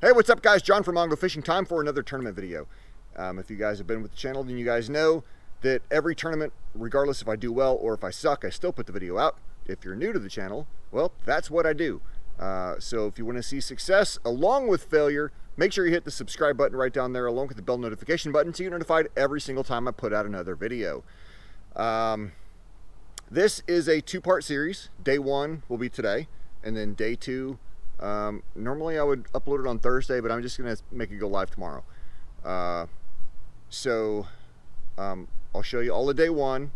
Hey, what's up guys? John from Mongo Fishing. Time for another tournament video. Um, if you guys have been with the channel, then you guys know that every tournament, regardless if I do well or if I suck, I still put the video out. If you're new to the channel, well, that's what I do. Uh, so if you want to see success along with failure, make sure you hit the subscribe button right down there along with the bell notification button so you're notified every single time I put out another video. Um, this is a two-part series. Day one will be today, and then day two um, normally I would upload it on Thursday, but I'm just gonna make it go live tomorrow. Uh, so um, I'll show you all of day one,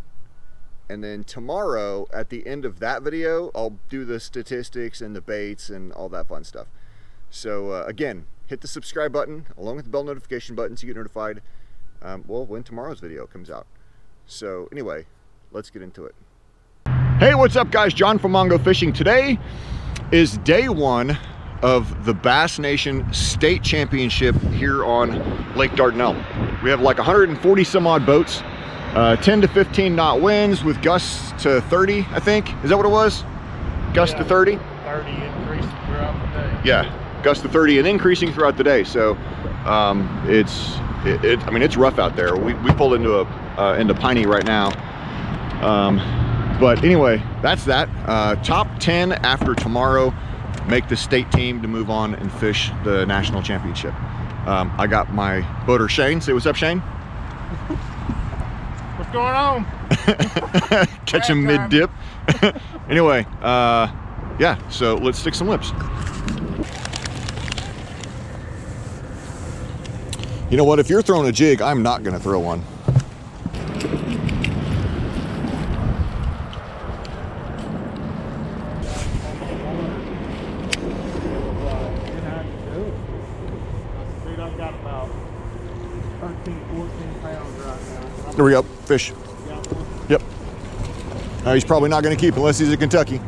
and then tomorrow at the end of that video, I'll do the statistics and the baits and all that fun stuff. So uh, again, hit the subscribe button along with the bell notification button so you get notified. Um, well, when tomorrow's video comes out. So anyway, let's get into it. Hey, what's up guys? John from Mongo Fishing. Today is day one of the Bass Nation State Championship here on Lake Dardanelle. We have like 140 some odd boats, uh, 10 to 15 knot winds with gusts to 30, I think. Is that what it was? Gust yeah, to 30? 30 increasing throughout the day. Yeah, gust to 30 and increasing throughout the day. So um, it's, it, it, I mean, it's rough out there. We, we pulled into a, uh, into Piney right now. Um, but anyway, that's that. Uh, top 10 after tomorrow make the state team to move on and fish the national championship. Um, I got my boater Shane. Say what's up, Shane. What's going on? Catch him mid dip. anyway, uh, yeah, so let's stick some lips. You know what? If you're throwing a jig, I'm not going to throw one. There we go, fish. Yep. Uh, he's probably not going to keep unless he's a Kentucky.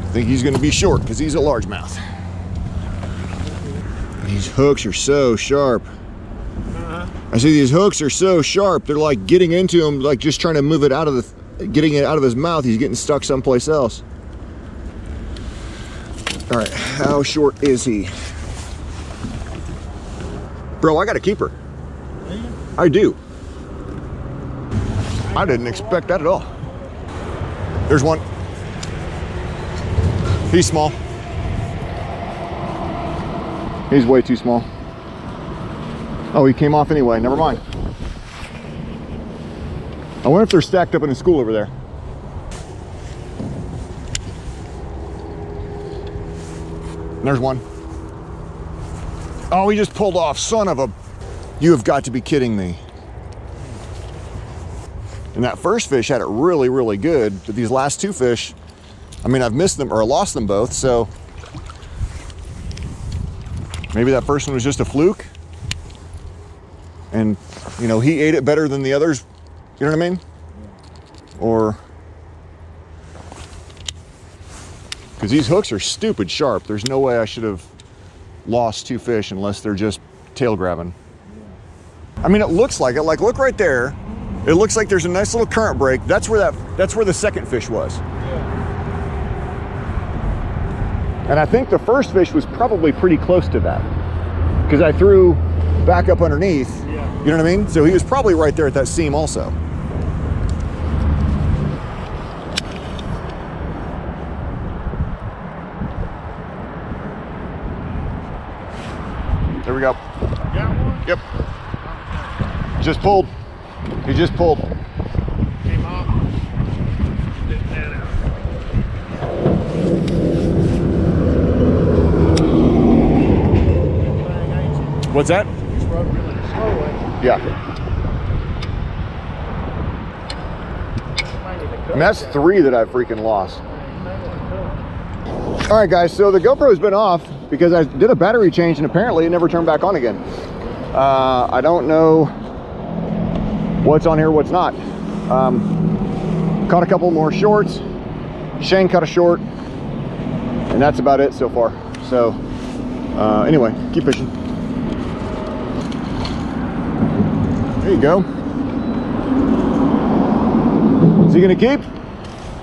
I think he's going to be short because he's a largemouth. These hooks are so sharp. Uh-huh. I see these hooks are so sharp. They're like getting into him, like just trying to move it out of the, getting it out of his mouth. He's getting stuck someplace else. All right, how short is he? Bro, I got a keeper. I do. I didn't expect that at all. There's one. He's small. He's way too small. Oh, he came off anyway. Never mind. I wonder if they're stacked up in a school over there. There's one. Oh, he just pulled off. Son of a... You have got to be kidding me. And that first fish had it really, really good. But these last two fish, I mean, I've missed them or lost them both, so... Maybe that first one was just a fluke. And, you know, he ate it better than the others. You know what I mean? Or Because these hooks are stupid sharp. There's no way I should have lost two fish unless they're just tail grabbing. I mean, it looks like it. Like, look right there. It looks like there's a nice little current break. That's where that. That's where the second fish was. And I think the first fish was probably pretty close to that because I threw back up underneath. Yeah. You know what I mean? So he was probably right there at that seam also. We go. Yep. Just pulled. He just pulled. Came off. What's that? Yeah. And that's three that I freaking lost. All right, guys, so the GoPro's been off because I did a battery change and apparently it never turned back on again. Uh, I don't know what's on here, what's not. Um, caught a couple more shorts. Shane caught a short and that's about it so far. So uh, anyway, keep fishing. There you go. Is he gonna keep?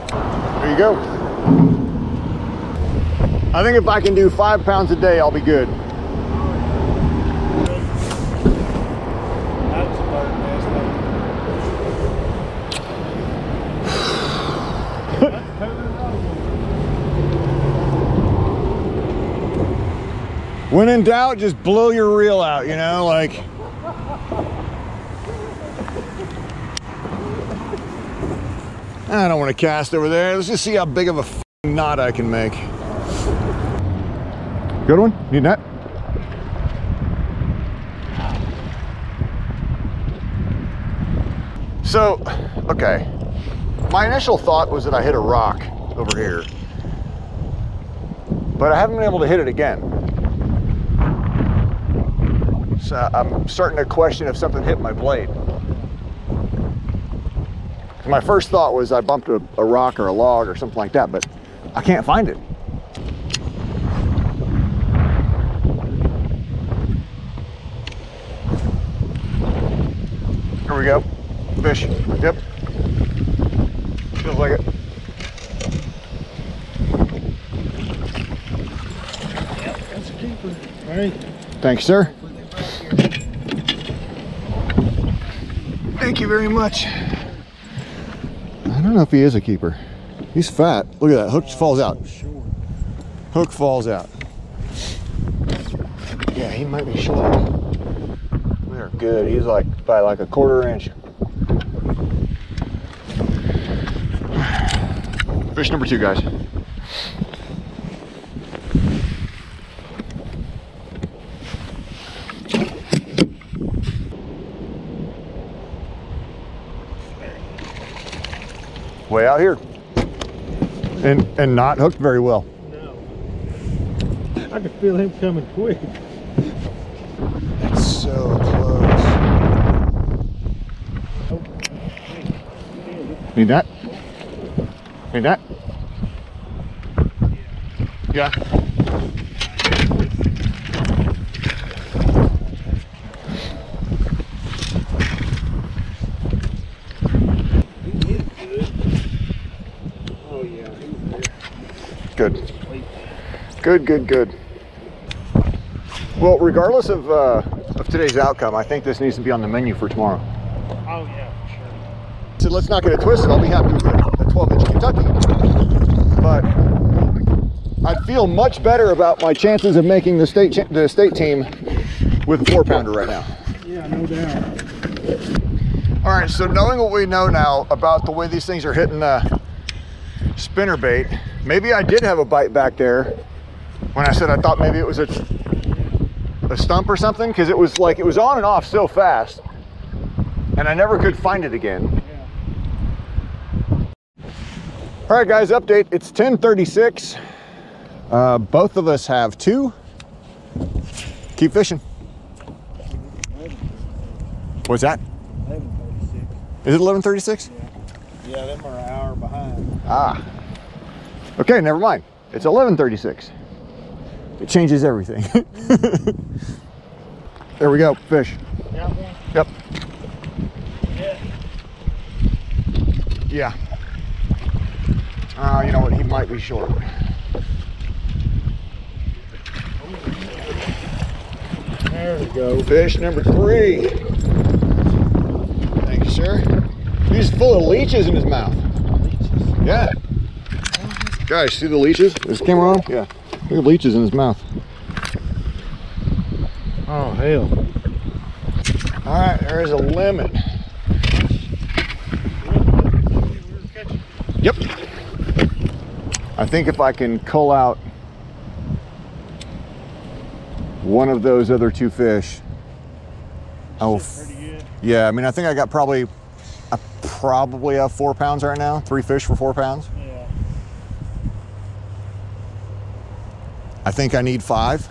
There you go. I think if I can do five pounds a day, I'll be good. When in doubt, just blow your reel out, you know, like. I don't want to cast over there. Let's just see how big of a knot I can make. Good one? Need that? So, okay. My initial thought was that I hit a rock over here. But I haven't been able to hit it again. So I'm starting to question if something hit my blade. My first thought was I bumped a, a rock or a log or something like that, but I can't find it. Here we go. Fish. Yep. Feels like it. Yep, That's a keeper. Right. Thanks, sir. Thank you very much. I don't know if he is a keeper. He's fat. Look at that. Hook falls out. Hook falls out. Yeah, he might be short. They're good. He's like by like a quarter inch. Fish number two, guys. Way out here. And and not hooked very well. No. I can feel him coming quick. It's so close. Need that? Need that? Yeah. Good. Good, good, good. Well, regardless of uh, of today's outcome, I think this needs to be on the menu for tomorrow. Oh yeah, So let's not get it twisted. I'll be happy with a 12 inch Kentucky. But I'd feel much better about my chances of making the state the state team with a four pounder right now. Yeah, no doubt. All right, so knowing what we know now about the way these things are hitting the spinner bait, maybe I did have a bite back there when I said I thought maybe it was a, a stump or something because it was like it was on and off so fast and I never could find it again. All right, guys, update. It's 1036. Uh, both of us have two. Keep fishing. What's that? Eleven thirty-six. Is it 1136? Yeah, them are an hour behind. Ah. Okay, never mind. It's 1136. It changes everything. there we go, fish. Yep. Yeah. Yeah. Ah, you know what? He might be short. There we go. Fish number three. Thank you, sir. He's full of leeches in his mouth. Leeches. Yeah. Guys, see the leeches? Is this camera on? Yeah. Look at leeches in his mouth. Oh hell. All right, there is a limit. Yep. I think if I can cull out one of those other two fish, I will. f- Pretty good. Yeah, I mean, I think I got probably, I probably have four pounds right now. Three fish for four pounds. Yeah. I think I need five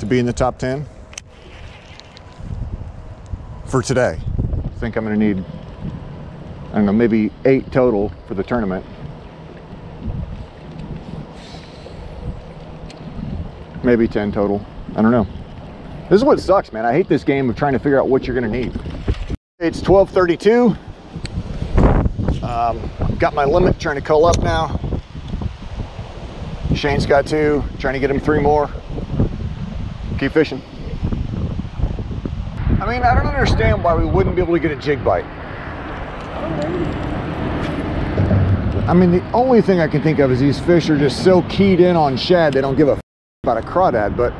to be in the top 10 for today. I think I'm going to need, I don't know, maybe eight total for the tournament. Maybe 10 total. I don't know. This is what sucks, man. I hate this game of trying to figure out what you're to need. It's 1232. Um, got my limit, trying to cull up now. Shane's got two, trying to get him three more. Keep fishing. I mean, I don't understand why we wouldn't be able to get a jig bite. I mean, the only thing I can think of is these fish are just so keyed in on shad, they don't give a about a crawdad, but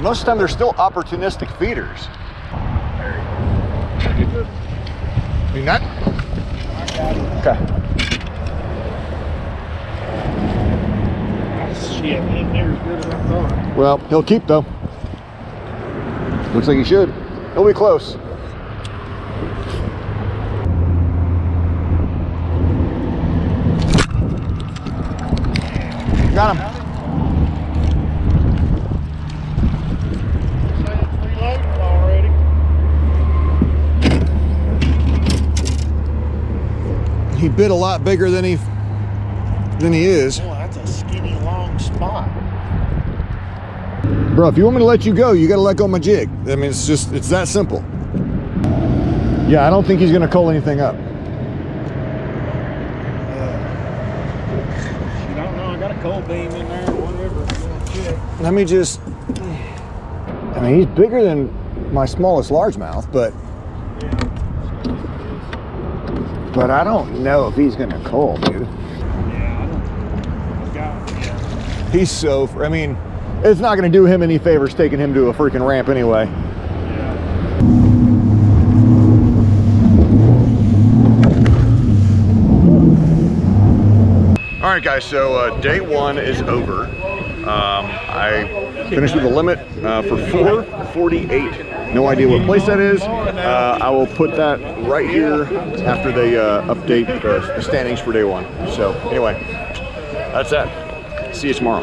most of the time they're still opportunistic feeders. You nut? Okay. Shit, ain't near as good as I thought. Well, he'll keep though. Looks like he should. He'll be close. Got him. Say it's reloaded already. He bit a lot bigger than he than he is. That's a skinny, long spot. Bro, if you want me to let you go, you gotta let go of my jig. I mean, it's just, it's that simple. Yeah, I don't think he's gonna call anything up. Shit, I don't know. I got a cold beam in there whatever. Check. Let me just, I mean, he's bigger than my smallest largemouth, but, but I don't know if he's gonna call, dude. Yeah, I don't. Got. Yeah. He's so, I mean, it's not gonna do him any favors taking him to a freaking ramp anyway. Yeah. All right, guys, so uh, day one is over. Um, I finished with a limit uh, for 448. No idea what place that is. Uh, I will put that right here after they uh, update the, standings for day one. So anyway, that's that. See you tomorrow.